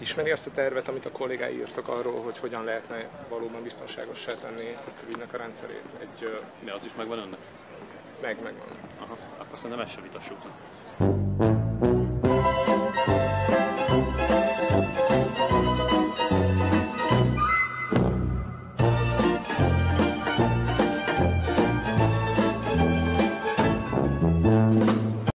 Ismeri azt a tervet, amit a kollégái írtak arról, hogy hogyan lehetne valóban biztonságossá tenni a külügynek a rendszerét? Egy, De az is megvan önnek? meg, megvan. Aha, akkor szerintem ezt sem vitassuk.